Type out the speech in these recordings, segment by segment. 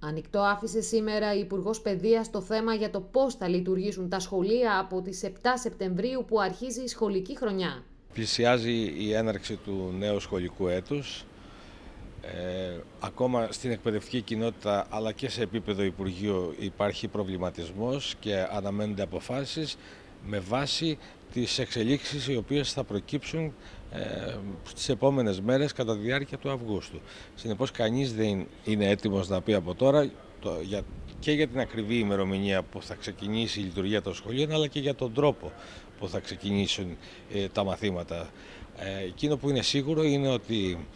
Ανοιχτό άφησε σήμερα η Υπουργός Παιδείας το θέμα για το πώς θα λειτουργήσουν τα σχολεία από τις 7 Σεπτεμβρίου που αρχίζει η σχολική χρονιά. Πλησιάζει η έναρξη του νέου σχολικού έτους. Ε, ακόμα στην εκπαιδευτική κοινότητα αλλά και σε επίπεδο Υπουργείου υπάρχει προβληματισμός και αναμένονται αποφάσεις με βάση τις εξελίξεις οι οποίες θα προκύψουν ε, στις επόμενες μέρες κατά τη διάρκεια του Αυγούστου. Συνεπώς κανείς δεν είναι έτοιμος να πει από τώρα το, για, και για την ακριβή ημερομηνία που θα ξεκινήσει η λειτουργία των σχολείων αλλά και για τον τρόπο που θα ξεκινήσουν ε, τα μαθήματα. Ε, εκείνο που είναι σίγουρο είναι ότι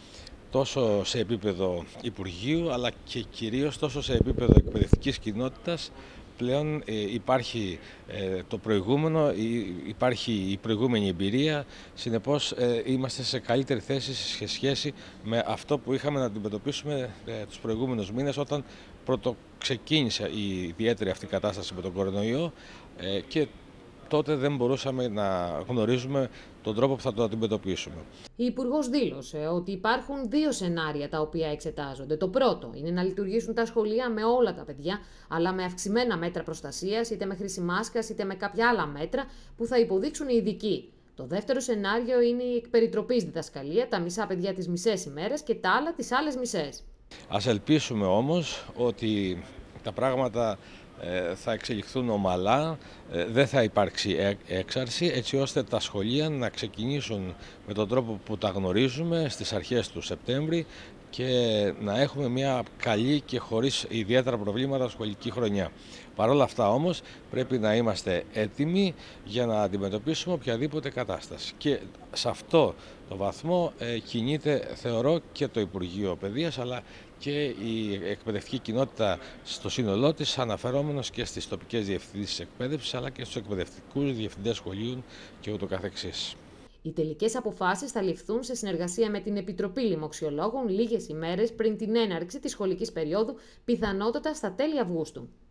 τόσο σε επίπεδο Υπουργείου αλλά και κυρίως τόσο σε επίπεδο εκπαιδευτικής κοινότητας πλέον ε, υπάρχει ε, το προηγούμενο, υπάρχει η προηγούμενη εμπειρία, συνεπώς ε, είμαστε σε καλύτερη θέση σε σχέση με αυτό που είχαμε να αντιμετωπίσουμε τους προηγούμενους μήνες όταν πρώτο ξεκίνησε η ιδιαίτερη αυτή κατάσταση με τον κορονοϊό και τότε δεν μπορούσαμε να γνωρίζουμε τον τρόπο που θα το αντιμετωπίσουμε. Η Υπουργός δήλωσε ότι υπάρχουν δύο σενάρια τα οποία εξετάζονται. Το πρώτο είναι να λειτουργήσουν τα σχολεία με όλα τα παιδιά, αλλά με αυξημένα μέτρα προστασίας, είτε με χρήση μάσκας, είτε με κάποια άλλα μέτρα που θα υποδείξουν οι ειδικοί. Το δεύτερο σενάριο είναι η εκπεριτροπής διδασκαλία, τα μισά παιδιά τις μισές ημέρες και τα άλλα τις άλλες μισές. Α ελπίσουμε όμως ότι τα πράγματα ε, θα εξελιχθούν ομαλά, ε, δεν θα υπάρξει έξαρση έτσι ώστε τα σχολεία να ξεκινήσουν με τον τρόπο που τα γνωρίζουμε στις αρχές του Σεπτέμβρη και να έχουμε μια καλή και χωρίς ιδιαίτερα προβλήματα σχολική χρονιά. Παρ' όλα αυτά όμως πρέπει να είμαστε έτοιμοι για να αντιμετωπίσουμε οποιαδήποτε κατάσταση. Και σε αυτό το βαθμό ε, κινείται θεωρώ και το Υπουργείο Παιδείας αλλά και η εκπαιδευτική κοινότητα στο σύνολό της αναφερόμενος και στις τοπικές διευθύνσεις εκπαίδευσης αλλά και στους εκπαιδευτικούς διευθυντές σχολείων και ούτω καθεξής. Οι τελικές αποφάσεις θα ληφθούν σε συνεργασία με την Επιτροπή Λοιμοξιολόγων λίγες ημέρες πριν την έναρξη της σχολικής περίοδου, πιθανότατα στα τέλη Αυγούστου.